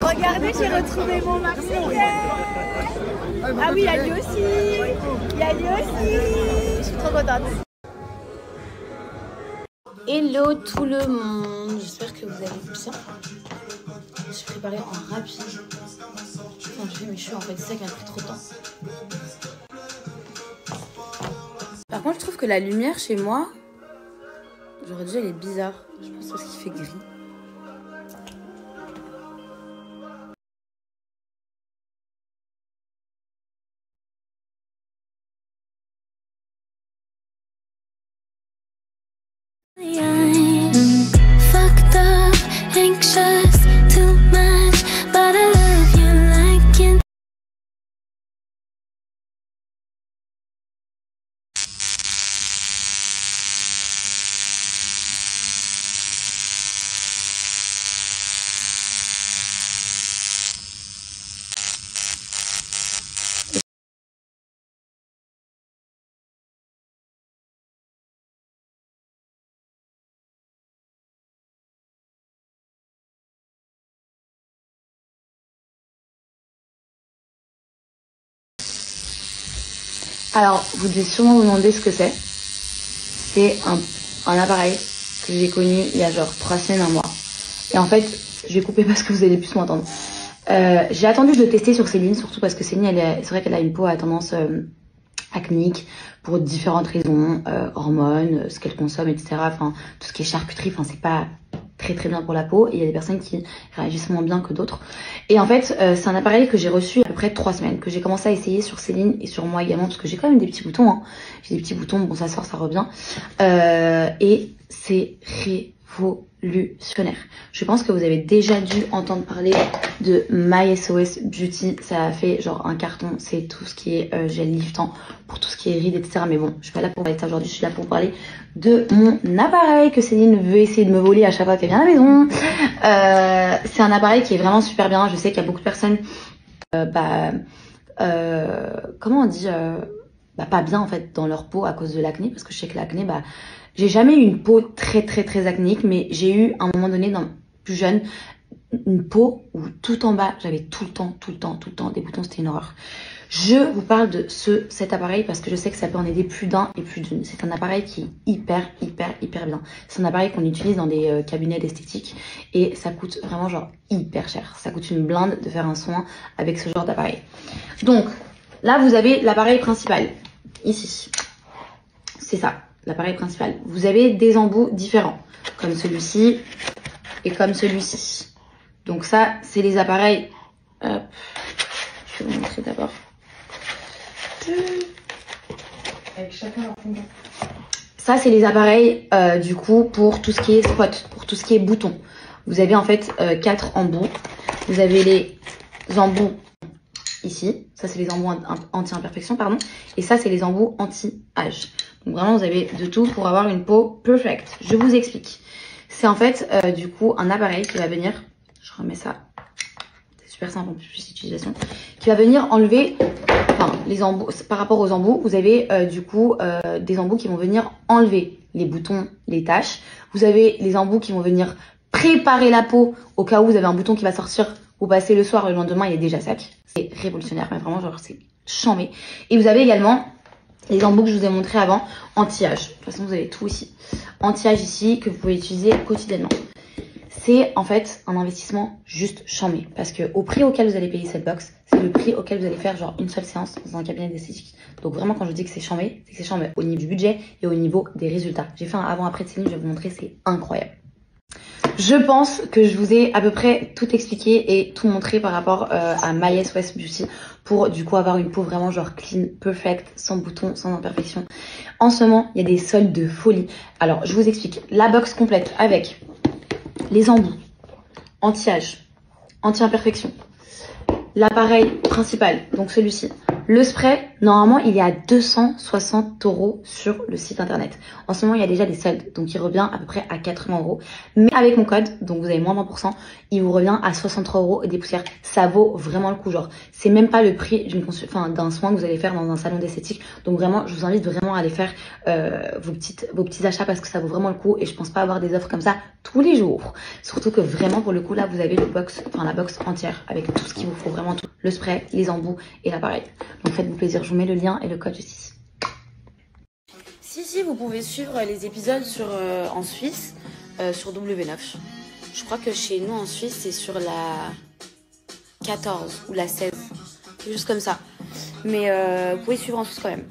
Regardez, j'ai retrouvé mon Marseillais. Ah oui, il y a lui aussi. Il y a lui aussi. Je suis trop contente. Hello tout le monde. J'espère que vous allez bien. Je suis préparée en rapide. Enfin, je fais mes cheveux en fait, c'est ça qui m'a pris trop de temps. Par contre, je trouve que la lumière chez moi, j'aurais dit, elle est bizarre. Je pense parce qu'il fait gris. Alors, vous devez sûrement vous demander ce que c'est. C'est un, appareil que j'ai connu il y a genre trois semaines, un mois. Et en fait, je vais couper parce que vous allez plus m'entendre. Euh, j'ai attendu de le tester sur Céline, surtout parce que Céline, c'est vrai qu'elle a une peau à tendance euh, pour différentes raisons, euh, hormones, euh, ce qu'elle consomme, etc. Enfin, tout ce qui est charcuterie, enfin, c'est pas très très bien pour la peau. Et il y a des personnes qui réagissent moins bien que d'autres. Et en fait, euh, c'est un appareil que j'ai reçu à peu près trois semaines, que j'ai commencé à essayer sur Céline et sur moi également, parce que j'ai quand même des petits boutons. Hein. J'ai des petits boutons, bon ça sort, ça revient. Euh, et c'est révolutionnaire. Je pense que vous avez déjà dû entendre parler de My SOS Beauty. Ça a fait genre un carton. C'est tout ce qui est euh, gel liftant pour tout ce qui est rides, etc. Mais bon, je suis pas là pour parler de ça aujourd'hui. Je suis là pour parler de mon appareil que Céline veut essayer de me voler à chaque fois qu'elle vient à la maison. Euh, c'est un appareil qui est vraiment super bien. Je sais qu'il y a beaucoup de personnes, euh, bah, euh, comment on dit, euh, bah, pas bien en fait dans leur peau à cause de l'acné, parce que je sais que l'acné, bah, j'ai jamais eu une peau très très très acnéique, mais j'ai eu à un moment donné, dans plus jeune, une peau où tout en bas, j'avais tout le temps, tout le temps, tout le temps des boutons, c'était une horreur. Je vous parle de ce, cet appareil parce que je sais que ça peut en aider plus d'un et plus d'une. C'est un appareil qui est hyper, hyper, hyper bien. C'est un appareil qu'on utilise dans des euh, cabinets d'esthétique et ça coûte vraiment genre hyper cher. Ça coûte une blinde de faire un soin avec ce genre d'appareil. Donc, là, vous avez l'appareil principal. Ici. C'est ça, l'appareil principal. Vous avez des embouts différents, comme celui-ci et comme celui-ci. Donc ça, c'est les appareils. Hop. Je vais vous montrer d'abord. Avec chacun leur fondant. Ça, c'est les appareils euh, du coup pour tout ce qui est spot, pour tout ce qui est bouton. Vous avez en fait euh, quatre embouts. Vous avez les embouts ici. Ça, c'est les embouts an- anti-imperfection, pardon. Et ça, c'est les embouts anti-âge. Donc vraiment, vous avez de tout pour avoir une peau perfect. Je vous explique. C'est en fait euh, du coup un appareil qui va venir. Je remets ça. C'est super simple en plus d'utilisation. Qui va venir enlever les embouts, par rapport aux embouts, vous avez euh, du coup euh, des embouts qui vont venir enlever les boutons, les taches. Vous avez les embouts qui vont venir préparer la peau au cas où vous avez un bouton qui va sortir, vous passez le soir, le lendemain il est déjà sec. C'est révolutionnaire, mais vraiment genre c'est chambé. Et vous avez également les embouts que je vous ai montré avant, anti-âge. De toute façon vous avez tout ici. Anti-âge ici que vous pouvez utiliser quotidiennement c'est en fait un investissement juste chambé. Parce que au prix auquel vous allez payer cette box, c'est le prix auquel vous allez faire genre une seule séance dans un cabinet d'esthétique. Donc vraiment quand je dis que c'est chambé, c'est que c'est chambé au niveau du budget et au niveau des résultats. J'ai fait un avant-après de Céline, je vais vous montrer, c'est incroyable. Je pense que je vous ai à peu près tout expliqué et tout montré par rapport euh, à My SOS Beauty pour du coup avoir une peau vraiment genre clean, perfect, sans boutons, sans imperfection. En ce moment, il y a des soldes de folie. Alors, je vous explique. La box complète avec les embouts, anti-âge, anti-imperfection, l'appareil principal, donc celui-ci, Le spray, normalement, il est à 260 euros sur le site internet. En ce moment, il y a déjà des soldes, donc il revient à peu près à 80 euros. Mais avec mon code, donc vous avez moins 20%, il vous revient à 63 euros des poussières. Ça vaut vraiment le coup, genre. C'est même pas le prix d'une enfin, d'un soin que vous allez faire dans un salon d'esthétique. Donc vraiment, je vous invite vraiment à aller faire euh, vos vos petits achats parce que ça vaut vraiment le coup. Et je pense pas avoir des offres comme ça tous les jours. Surtout que vraiment, pour le coup, là, vous avez le box, enfin la box entière avec tout ce qu'il vous faut, vraiment tout. Le spray, les embouts et l'appareil. Donc faites-vous plaisir, je vous mets le lien et le code ici. Si, si, vous pouvez suivre les épisodes sur, euh, en Suisse, euh, sur W9. Je crois que chez nous en Suisse, c'est sur la 14 ou la 16. Juste comme ça. Mais euh, vous pouvez suivre en Suisse quand même.